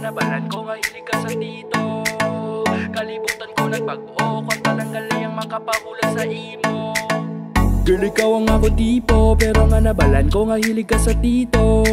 nabalan ko ka sa tito Kalibutan ko nagbago Kwarta ng galayang makapahulan sa imo. Girl, ikaw ang ako tipo Pero nga nabalan ko nga hilig ka sa tito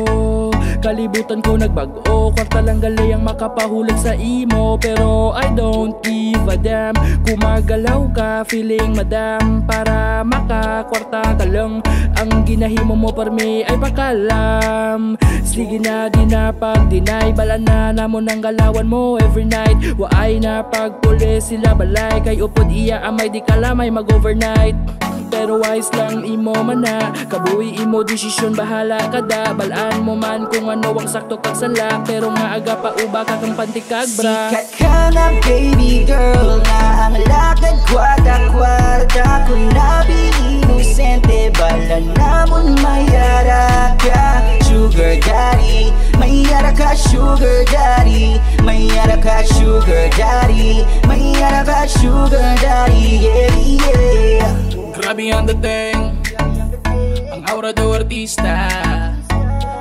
Kalibutan ko nagbago Kwarta lang galayang makapahulag sa imo. Pero I don't give a damn. Kumagalaw ka, feeling madam. Para makakwarta ka lang Ang ginahimo mo par me ay pakalam. Sige na di na pag-deny. Bala na namon ang galawan mo every night. Waay na pagpuli sila balay. Kay upod iya amay di kalamay mag-overnight pero wise lang imo man na. Kabuhi imo desisyon bahala kada Balaan mo man kung ano ang sakto kag sala. Pero nga aga pa uba ka kang pantikag bra. Sikat ka na baby girl Na ang lakad kwarta-kwarta Kung nabi inosente Bala namon mayara ka. Sugar daddy Mayara ka sugar daddy. Mayara ka sugar daddy. Mayara ka sugar daddy Yeah, yeah Grabe ang dating Ang aura daw artista.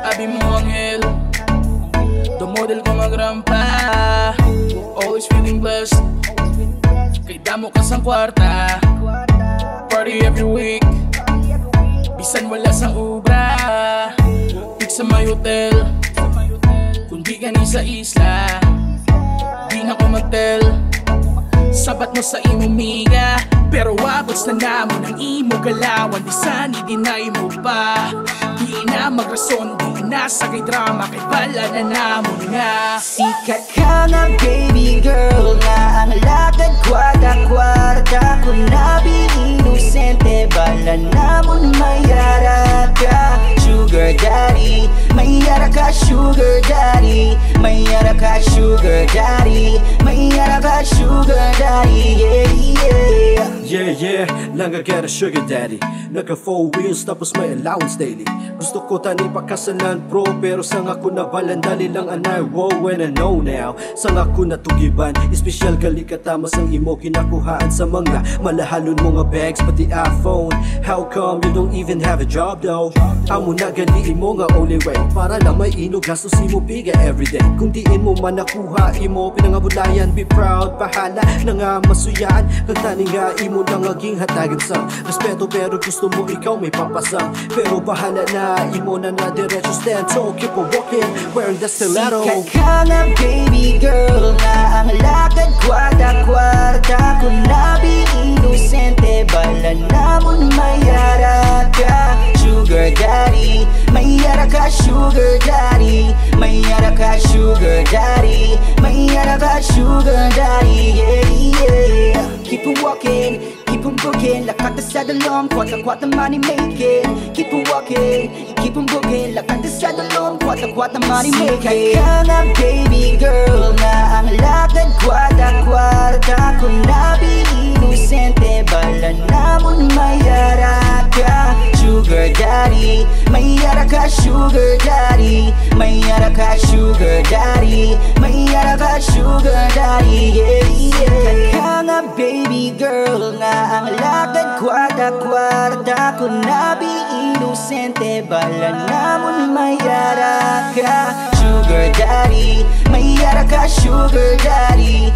Abi mo anghel Dumodel ko magrampa. Always feeling blessed. Kay damo ka sang kwarta. Party every week. Bisan wala sa ubra. Big sa my hotel. Kundi ka ni sa isla Di na ko magtel Sabat mo sa imo miga Pero wabos na namon ang imo galawan Di sani dinay mo pa? Di na magrason, di na sa drama Kay bala na namon nga Sikat ka na baby girl Na ang lakad kwarta-kwarta Kung nabi inosente Bala namon mayara ka. Sugar daddy Mayara ka sugar daddy Mayara ka sugar daddy Mayara ka sugar daddy Yeah, yeah Yeah, yeah, lang I get a sugar daddy. Naka four wheels tapos may allowance daily. Gusto ko tani pakasalan pro Pero sang ako na balandali lang anay Wow, when I know now. Sang ako natugiban Espesyal gali katama sang imo kinakuhaan Sa mga malahalon mga bags pati iPhone. How come you don't even have a job though? Amo na gali imo nga only way Para lang may ino gastos imo biga everyday. Kung diin mo man nakuha imo pinangabulayan Be proud, bahala na nga masuyaan Kagtani nga imo na ngaging hatagan sa Respeto pero gusto mo ikaw may papasang Pero bahala na imo na na diretso stand. So keep on walking, wearing the stiletto. Sikat ka na baby girl Na ang lakad kwarta-kwarta Kung nabi inosente Bala namon mayara ka Sugar daddy. Mayara ka sugar daddy. Mayara ka sugar daddy. Mayara ka sugar daddy. Yeah, yeah. Keep on walking, on booking Lakat sa dalom, kwata-kwata money making. Keep on walking, keep on booking Lakat sa dalom, kwata-kwata money making. Sikat ka na baby girl Na ang lakad kwarta-kwarta Kung nabi inosente Bala namon mayara ka. Sugar daddy Mayara ka sugar daddy. Mayara ka sugar daddy. Mayara ka sugar daddy Yeah, lakad kwarta-kwarta Kung nabi inosente Bala namon mayara ka Sugar daddy Mayara ka sugar daddy